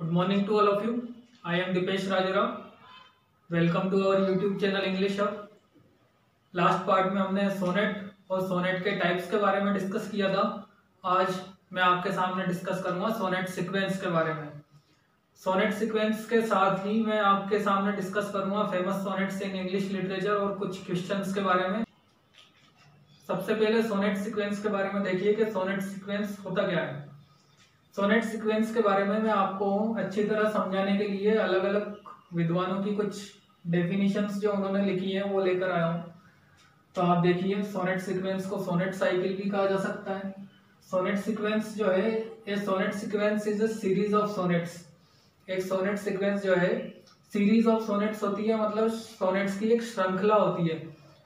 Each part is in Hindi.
Good morning to all of you. I am Dipesh Rajaram. Welcome to our YouTube channel English hub last part में हमने सोनेट और सोनेट के टाइप्स के बारे में डिस्कस किया था। आज मैं आपके सामने डिस्कस करूँगा सोनेट सीक्वेंस के बारे में। सोनेट सीक्वेंस के साथ ही मैं आपके सामने डिस्कस करूँगा famous sonnets in English literature और कुछ क्वेश्चंस के बारे में। सबसे पहले सोनेट सीक्वेंस के बारे में देखिए कि सोनेट सीक्वेंस होता क्या है। सोनेट सीक्वेंस के बारे में मैं आपको अच्छी तरह समझाने के लिए अलग अलग विद्वानों की कुछ डेफिनेशंस जो उन्होंने लिखी है, वो लेकर आया हूँ। तो आप देखिए सोनेट सीक्वेंस को सोनेट साइकिल भी कहा जा सकता है। सोनेट सीक्वेंस जो है, ये sonnet sequence is a series of sonnets एक सोनेट सीक्वेंस जो है सीरीज़ ऑफ़ सोनेट्स होती है मतलब सोनेट्स की एक श्रृंखला होती है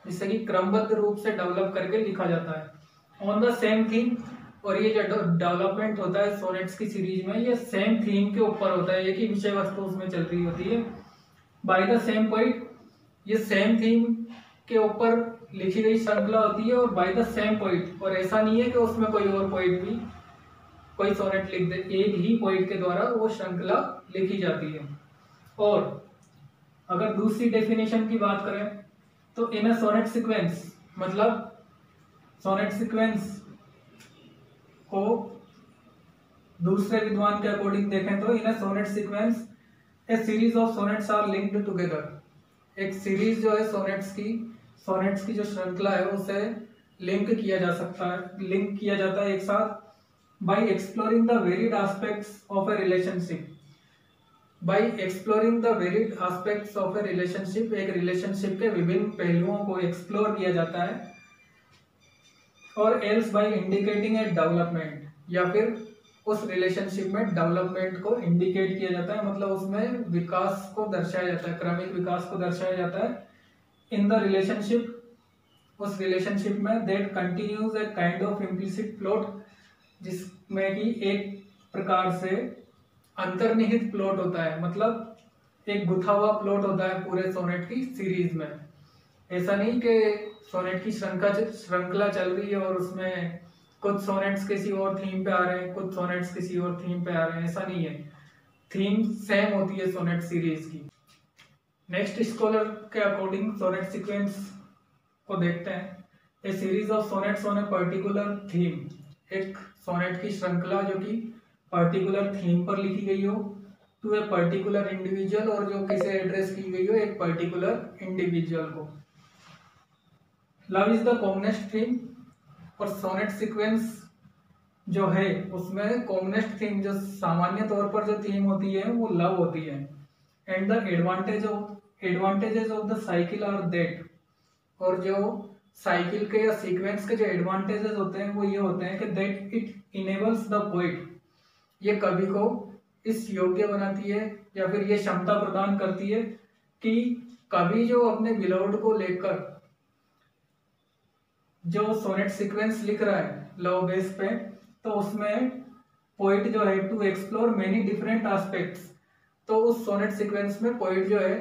जिससे कि क्रमबद्ध रूप से डेवलप करके लिखा जाता है। ऑन द सेम थीम और ये जो डेवलपमेंट होता है सोनेट्स की सीरीज़ में, ये सेम थीम के ऊपर होता है, एक ही विषय वस्तु उसमें चल रही होती है। बाय द सेम पॉइंट ये सेम थीम के ऊपर लिखी गई श्रृंखला होती है और बाय द सेम पॉइंट और ऐसा नहीं है कि उसमें कोई और पॉइंट भी, कोई सोनेट लिख दे, एक ही पॉइंट के द्वारा वो श्रृंखला लिखी जाती है। और अगर दूसरी डेफिनेशन की बात करें तो इन अ सोनेट सिक्वेंस मतलब सोनेट सीक्वेंस को दूसरे विद्वान के अकॉर्डिंग देखें तो in sonnet sequence a series of sonnets are linked together एक सीरीज़ जो है सोनेट्स की सोनेट्स की जो श्रृंखला है, उसे लिंक किया जा सकता है लिंक किया जाता है एक साथ by exploring the varied aspects of a relationship by exploring the varied aspects of a relationship एक रिलेशनशिप के विभिन्न पहलुओं को एक्सप्लोर किया जाता है, और else by indicating a development या फिर उस रिलेशनशिप में डेवलपमेंट को इंडिकेट किया जाता है मतलब उसमें विकास को दर्शाया जाता है, क्रमिक विकास को दर्शाया जाता है। इन द रिलेशनशिप उस रिलेशनशिप में that continues a kind of implicit plot जिसमें कि एक प्रकार से अंतर्निहित प्लॉट होता है मतलब एक गुथा हुआ प्लॉट होता है पूरे सोनेट की सीरीज़ में। ऐसा नहीं कि सोनेट की श्रृंखला श्रृंखला चल रही है और उसमें कुछ सोनेट्स किसी और थीम पे आ रहे हैं, कुछ सोनेट्स किसी और थीम पे आ रहे हैं, ऐसा नहीं है। थीम सेम होती है सोनेट सीरीज़ की। नेक्स्ट स्कॉलर के अकॉर्डिंग सोनेट सीक्वेंस को देखते हैं। A series of sonnets on a particular theme एक सोनेट की श्रृंखला जो कि पर्टिकुलर थीम पर लिखी गई हो टू ए पर्टिकुलर इंडिविजुअल और जो किसे एड्रेस की गई हो, एक पर्टिकुलर इंडिविजुअल को। Love is the commonest theme और सोनेट सीक्वेंस जो है, उसमें कॉमनेस्ट थीम जो सामान्य तौर पर जो थीम होती है, वो लव होती है। And the advantage of advantages of the cycle are that और जो साइकिल के या सीक्वेंस के जो एडवांटेजेस होते हैं, वो ये होते हैं कि that it enables the poet ये कवि को इस योग्य बनाती है, या फिर ये क्षमता प्रदान करती है कि कवि जो अपने बिलोड को लेकर जो सोनेट सीक्वेंस लिख रहा है लव बेस पे तो उसमें पोइट जो है to explore many different aspects तो उस सोनेट सीक्वेंस में पोइट जो है,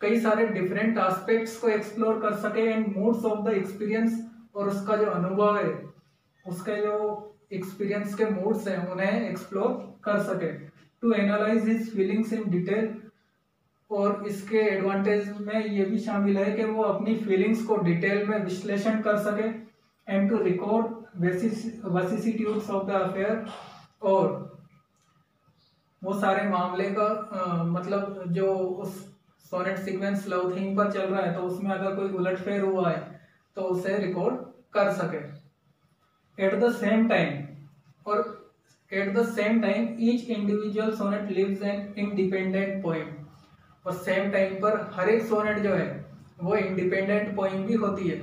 कई सारे डिफरेंट एस्पेक्ट्स को एक्सप्लोर कर सके and moods of the experience और उसका जो अनुभव है, उसके जो एक्सपीरियंस के मूड्स हैं, उन्हें एक्सप्लोर कर सके. To analyse his feelings in detail और इसके एडवांटेज में ये भी शामिल है कि वो अपनी फीलिंग्स को डिटेल में विश्लेषण कर सके and to record vicissitudes of the affair और वो सारे मामले का आ, मतलब जो उस सोनेट सीक्वेंस लव थीम पर चल रहा है तो उसमें अगर कोई उलटफेर हुआ है तो उसे रिकॉर्ड कर सके। एट द सेम टाइम और at the same time each individual sonnet lives an independent poem और सेम टाइम पर हर एक सोनेट जो है, वो इंडिपेंडेंट पोइम भी होती है।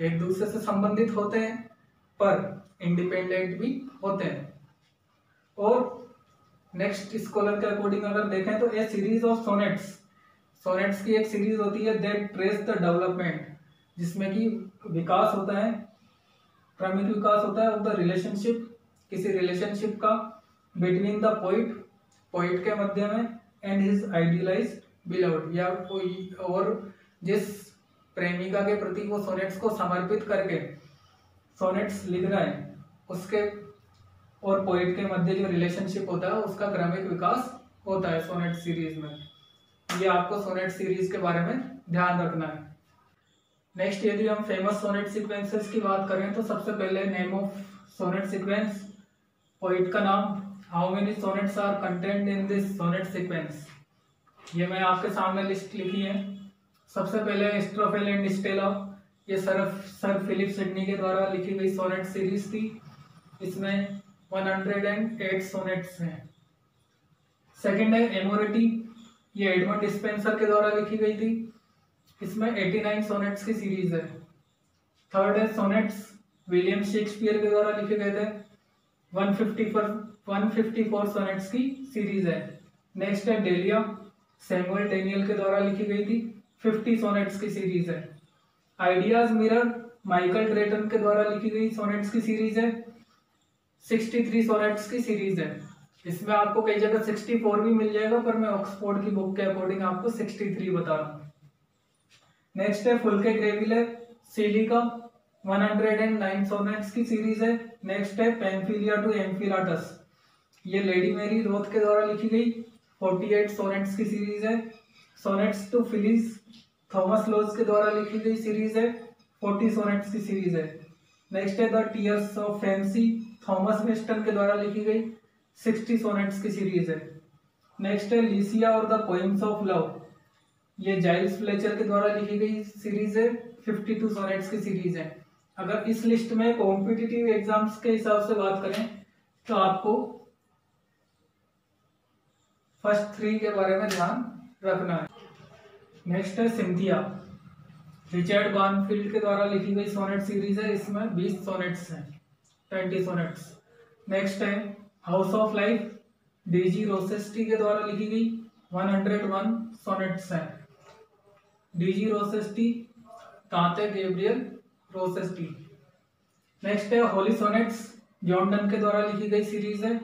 एक दूसरे से संबंधित होते हैं, पर इंडिपेंडेंट भी होते हैं। और नेक्स्ट स्कॉलर के अकॉर्डिंग अगर देखें तो a series of sonnets sonnets की एक सीरीज़ होती है दैट ट्रेस द डेवलपमेंट जिसमें कि विकास होता है क्रमिक विकास होता है ऑफ़ द रिलेशनशिप किसी रिलेशनशिप का बिटवीन द पोइट पोइट के मध्य में एंड हिज आइडियलाइज्ड बिलवड। या और जिस प्रेमिका के प्रति वो सोनेट्स को समर्पित करके सोनेट्स लिख रहा है, उसके और पोइट के मध्य जो रिलेशनशिप होता है, उसका क्रमिक विकास होता है सोनेट सीरीज़ में। ये आपको सोनेट सीरीज़ के बारे में ध्यान रखना है। नेक्स्ट यदि हम फ़ेमस सोनेट सीक्वेंसेस की बात करें तो सबसे पहले name of sonnet sequence poet का नाम how many sonnets are content in this sonnet sequence ये मैं आपके सामने लिस्ट लिखी है। सबसे पहले स्ट्रोफेल एंड स्टेला ये सर सर फिलिप सिडनी के द्वारा लिखी गई सोनेट सीरीज़ थी। इसमें 108 सोनेट्स हैं। सेकंड है एमोरिटी ये एडमंड डिस्पेंसर के द्वारा लिखी गई थी। इसमें 89 सोनेट्स की सीरीज़ है। थर्ड है सोनेट्स विलियम शेक्सपियर के द्वारा लिखे गए थे। 150 पर 154 सोनेट्स की सीरीज़ है। नेक्स्ट है डेलिया सैमुअल डेनियल के द्वारा लिखी गई थी। 50 सोनेट्स की सीरीज़ है। आइडियाज़ मिरर माइकल ड्रेटन के द्वारा लिखी गई सोनेट्स की सीरीज़ है। 63 सोनेट्स की सीरीज़ है। इसमें आपको कई जगह 64 भी मिल जाएगा, पर मैं ऑक्सफोर्ड की बुक के अकॉर्डिंग आपको 63 बता रहा हूँ। नेक्स्ट है फुल के ग्रेविले सीली का 109 सोनेट्स की सीरीज़ है। नेक्स्ट है पेनफिलिया टू एम्फिलाटस ये लेडी मेरी रोथ के द्वारा लिखी गई। 48 सोनेट्स की सीरीज़ है। Sonnets to Phillis Thomas Lodge के द्वारा लिखी गई सीरीज़ है। 40 सोनेट्स की सीरीज़ है। नेक्स्ट है the tears of fancy, Thomas Weston के द्वारा लिखी गई। 60 सोनेट्स की सीरीज़ है। नेक्स्ट है लिसिया और द पोएम्स ऑफ़ लव। ये जाइल्स फ्लेचर के द्वारा लिखी गई सीरीज़ है। 52 सोनेट्स की सीरीज़ है। अगर इस लिस्ट में कॉम्पिटिटिव एग्ज़ाम्स के हिसाब से बात करें तो आपको फ़र्स्ट थ्री के बारे में ध्यान रखना है। नेक्स्ट है सिंथिया रिचर्ड बानफील्ड के द्वारा लिखी गई सोनेट सीरीज़ है, इसमें 20 सोनेट्स हैं 20 सोनेट्स। नेक्स्ट है, house of life, D G Rossetti के द्वारा लिखी गई 101 सोनेट्स हैं। D G Rossetti Dante Gabriel Rossetti. Next है, होली सोनेट्स जॉन्डन के द्वारा लिखी गई सीरीज़ है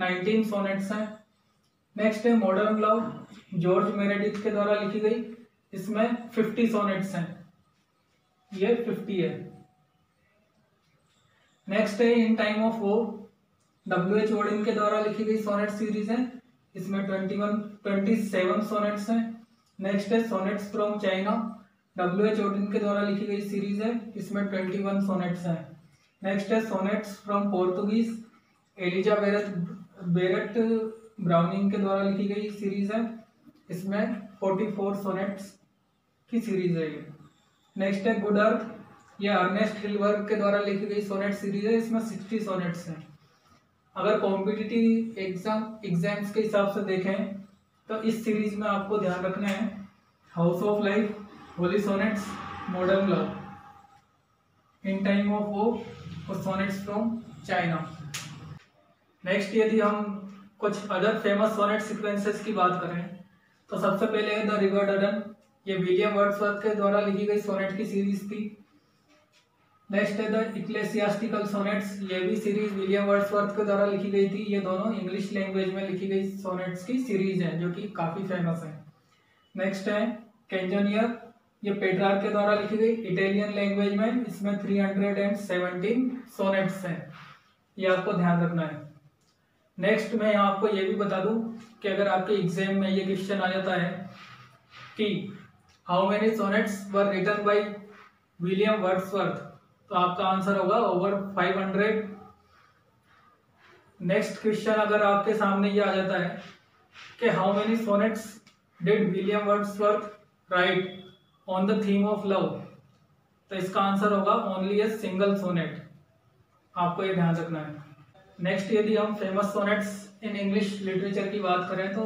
19 सोनेट्स हैं नेक्स्ट है मॉडर्न लव जॉर्ज मेरेडिथ के द्वारा लिखी गई। इसमें 50 सोनेट्स हैं। ये 50 है। नेक्स्ट है in time of war W H Auden के द्वारा लिखी गई सोनेट सीरीज़ है। इसमें 21 27 सोनेट्स हैं। नेक्स्ट है sonnets from China W H Auden के द्वारा लिखी गई सीरीज़ है। इसमें 21 सोनेट्स हैं। नेक्स्ट है sonnets from Portuguese Eliza Barrett Barrett Browning के द्वारा लिखी गई सीरीज़ है। इसमें 44 सोनेट्स की सीरीज़ है ये। नेक्स्ट है गुड अर्थ ये अर्नेस्ट हिलवर्ग के द्वारा लिखी गई सोनेट सीरीज़ है। इसमें सिक्सटी सोनेट्स हैं। अगर कॉम्पिटिटिव एग्ज़ाम एग्ज़ाम्स के हिसाब से देखें तो इस सीरीज़ में आपको ध्यान रखना है। House of life holy sonnets modern love in time of war और सोनेट्स फ्रॉम चाइना नेक्स्ट यदि हम कुछ अदर फ़ेमस सोनेट सिक्वेंसेस की बात करें तो सबसे पहले है द रिवर डडन ये विलियम वर्ड्सवर्थ के द्वारा लिखी गई सोनेट की सीरीज़ थी। नेक्स्ट है द इक्लेसियास्टिकल सोनेट्स ये भी सीरीज़ विलियम वर्ड्सवर्थ के द्वारा लिखी गई थी। ये दोनों इंग्लिश लैंग्वेज में लिखी गई सोनेट्स की सीरीज़ है, जो कि काफ़ी फ़ेमस है। नेक्स्ट है कैंजनियर ये पेट्रार के द्वारा लिखी गई इटालियन लैंग्वेज में। इसमें three hundred and seventeen sonnets हैं। ये आपको ध्यान रखना है। नेक्स्ट मैं आपको ये भी बता दूँ कि अगर आपके एग्ज़ाम में ये क्वेश्चन आ जाता है कि how many sonnets were written by William Wordsworth तो आपका आंसर होगा ओवर 500 नेक्स्ट क्वेश्चन अगर आपके सामने ये आ जाता है कि how many sonnets did William Wordsworth write on the theme of love तो इसका आंसर होगा ओनली ए सिंगल सोनेट आपको ये ध्यान रखना है। नेक्स्ट यदि हम famous sonnets in English literature की बात करें तो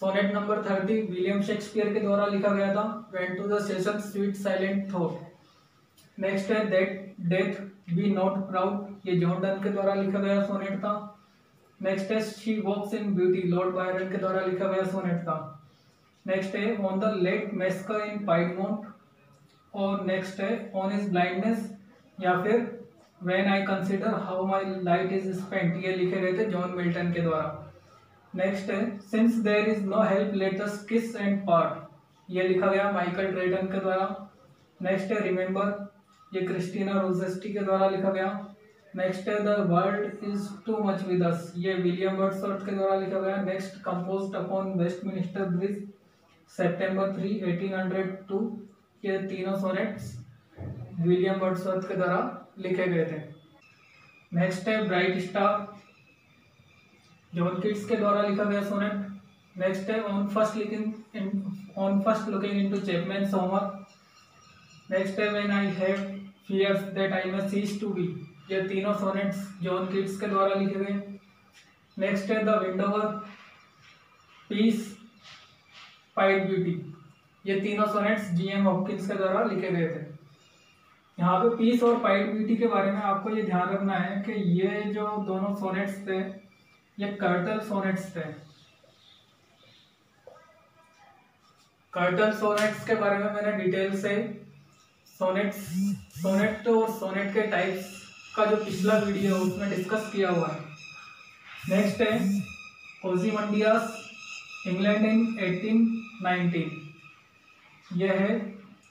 sonnet number thirty William Shakespeare के द्वारा लिखा गया था went to the station sweet silent thought next है that death be not proud ये जॉन डन के द्वारा लिखा गया सोनेट था. नेक्स्ट है she walks in beauty Lord Byron के द्वारा लिखा गया सोनेट था. नेक्स्ट है on the lake massacre in Piedmont और नेक्स्ट है ऑन इज़ ब्लाइंडनेस या फिर when I consider how my light is spent ये लिखे गए थे जॉन मिल्टन के द्वारा। नेक्स्ट है since there is no help let us kiss and part ये लिखा गया माइकल ड्रेटन के द्वारा। नेक्स्ट है रिमेंबर ये क्रिस्टीना रोजेस्टी के द्वारा लिखा गया। नेक्स्ट है the world is too much with us ये विलियम वर्ड्सवर्थ के द्वारा लिखा गया। Next composed upon Westminster Bridge September three eighteen hundred two ये तीनों सोनेट्स विलियम वर्ड्सवर्थ के द्वारा लिखे गए थे। नेक्स्ट है ब्राइट स्टार जॉन किट्स के द्वारा लिखा गया सोनेट। नेक्स्ट है on first looking on first looking into Chapman Homer next है when I have fears that I may cease to be ये तीनों सोनेट्स जॉन किट्स के द्वारा लिखे गए। नेक्स्ट है the windhover peace pied beauty ये तीनों सोनेट्स जीएम हॉपकिंस के द्वारा लिखे गए थे। यहाँ पे पीस और पाइट के बारे में आपको ये ध्यान रखना है कि ये जो दोनों सोनेट्स थे, ये कर्टल सोनेट्स थे। कर्टल सोनेट्स के बारे में मैंने डिटेल से सोनेट्स सोनेट और सोनेट के टाइप्स का जो पिछला वीडियो है, उसमें डिस्कस किया हुआ है। नेक्स्ट है ओजीमंडियास इंग्लैंड इन 1819 यह है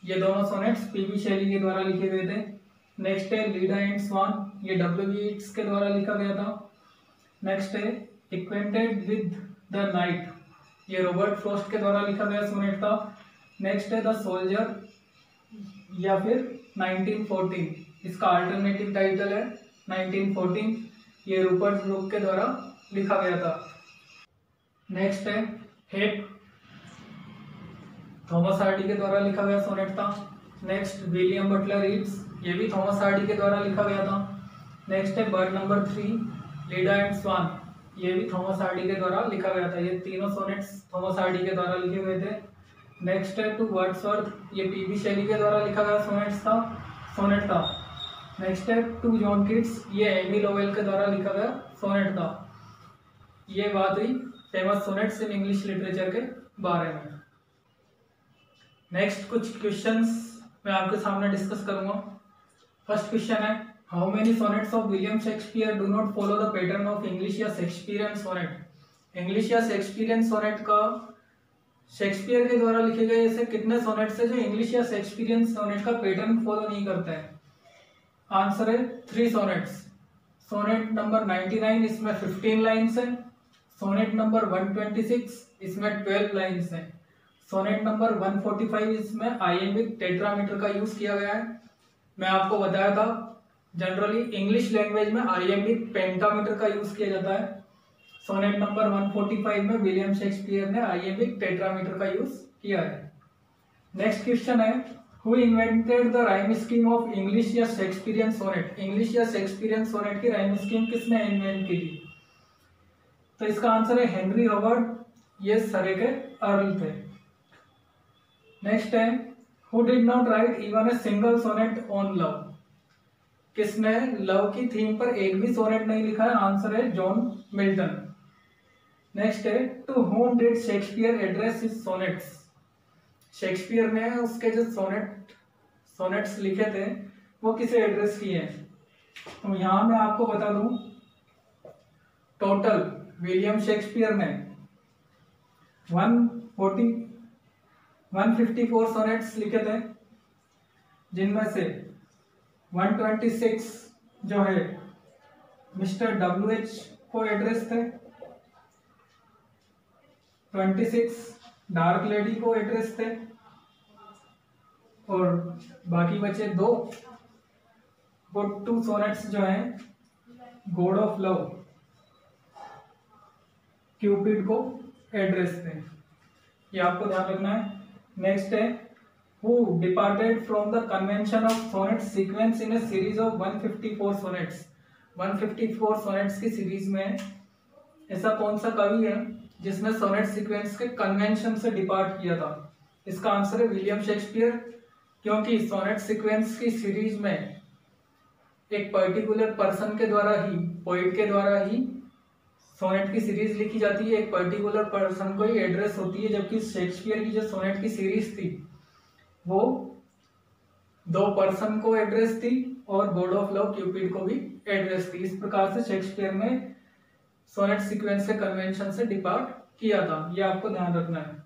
ये दोनों सोनेट्स पीवी शैली के द्वारा लिखे गए थे। नेक्स्ट है लीडा एंड स्वान ये डब्ल्यू के द्वारा लिखा गया था। नेक्स्ट है इक्वेंटेड विद द नाइट ये रॉबर्ट फ्रोस्ट के द्वारा लिखा गया सोनेट था। नेक्स्ट है द सोल्जर या फिर 1914 इसका अल्टरनेटिव टाइटल है 1914 ये रूपर्ट ब्रुक के द्वारा लिखा गया था। नेक्स्ट है हेप थॉमस हार्डी के द्वारा लिखा गया सोनेट था। नेक्स्ट विलियम बटलर रीड्स ये भी थॉमस हार्डी के द्वारा लिखा गया था। नेक्स्ट है bird number three Leda and swan ये भी थॉमस हार्डी के द्वारा लिखा गया था। ये तीनों सोनेट्स थॉमस हार्डी के द्वारा लिखे गए थे। नेक्स्ट है टू वर्ड्सवर्थ ये पीबी शैली के द्वारा लिखा गया सोनेट्स था। सोनेट था। नेक्स्ट है टू जॉन किड्स ये एमी लोवेल के द्वारा लिखा गया सोनेट था। ये बात हुई famous sonnets in English literature के बारे में। नेक्स्ट कुछ क्वेश्चंस मैं आपके सामने डिस्कस करूँगा। फ़र्स्ट क्वेश्चन है how many sonnets of William Shakespeare do not follow the pattern of English या शेक्सपियरियन सोनेट इंग्लिश या शेक्सपियरियन सोनेट का शेक्सपियर के द्वारा लिखे गए ऐसे कितने सोनेट्स है जो इंग्लिश या शेक्सपियरियन सोनेट का पैटर्न फॉलो नहीं करता है? आंसर है थ्री सोनेट्स सोनेट नंबर 99 इसमें 15 लाइन्स है. सोनेट नंबर 126 इसमें 12 लाइन्स है. सोनेट नंबर 145 इसमें आईएमबिक टेट्रामीटर का यूज़ किया गया है। मैं आपको बताया था जनरली इंग्लिश लैंग्वेज में आईएमबी पेंटामीटर का यूज़ किया जाता है। सोनेट नंबर 145 में विलियम शेक्सपियर ने आईएमबिक टेट्रामीटर का यूज़ किया है। नेक्स्ट क्वेश्चन है who invented the rhyme scheme of English या शेक्सपियरियन सोनेट इंग्लिश या शेक्सपियरियन सोनेट की राइम स्कीम किसने इन्वेंट की थी? तो इसका आंसर है हेनरी रॉबर्ट ये सरे के अर्ल थे। नेक्स्ट है who did not write even a single sonnet on love किसने लव की थीम पर एक भी सोनेट नहीं लिखा? है आंसर है जॉन मिल्टन नेक्स्ट है to whom did Shakespeare address his sonnets Shakespeare ने उसके जो सोनेट सोनेट्स लिखे थे, वो किसे एड्रेस किए? हैं तो यहाँ मैं आपको बता दूँ टोटल विलियम शेक्सपियर ने। 140 154 सोनेट्स लिखे थे, जिनमें से 126 जो है, मिस्टर डब्ल्यू एच को एड्रेस थे 26 डार्क लेडी को एड्रेस थे, और बाकी बचे दो, वो टू सोनेट्स जो हैं गॉड ऑफ़ लव क्यूपिड को एड्रेस थे। ये आपको ध्यान रखना है। नेक्स्ट है, who departed from the convention of sonnet sequence in a series of 154 sonnets. 154 sonnets की सीरीज़ में ऐसा कौन सा कवि है जिसने सोनेट सीक्वेंस के कन्वेंशन से डिपार्ट किया था? इसका आंसर है विलियम शेक्सपियर क्योंकि सोनेट सीक्वेंस की सीरीज़ में एक पर्टिकुलर पर्सन के द्वारा ही पोइट के द्वारा ही सोनेट की सीरीज़ लिखी जाती है, एक पर्टिकुलर पर्सन को ही एड्रेस होती है, जबकि शेक्सपियर की जो सोनेट की सीरीज़ थी, वो दो पर्सन को एड्रेस थी और बोर्ड ऑफ़ लव क्यूपिड को भी एड्रेस थी। इस प्रकार से शेक्सपियर ने सोनेट सीक्वेंस से कन्वेंशन से डिपार्ट किया था। ये आपको ध्यान रखना है।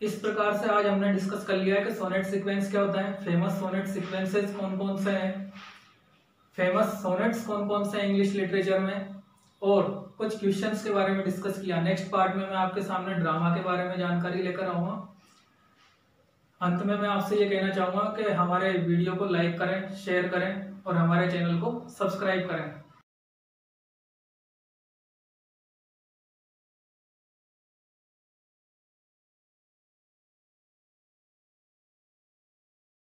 इस प्रकार से आज हमने डिस्कस कर लिया है कि सोनेट सीक्वेंस क्या होता है। फ़ेमस सोनेट सीक्वेंसेस कौन कौन से हैं? फ़ेमस सोनेट्स कौन कौन से हैं इंग्लिश लिटरेचर में? और कुछ क्वेश्चंस के बारे में डिस्कस किया। नेक्स्ट पार्ट में मैं आपके सामने ड्रामा के बारे में जानकारी लेकर आऊँगा। अंत में मैं आपसे ये कहना चाहूँगा कि हमारे वीडियो को लाइक करें शेयर करें और हमारे चैनल को सब्सक्राइब करें।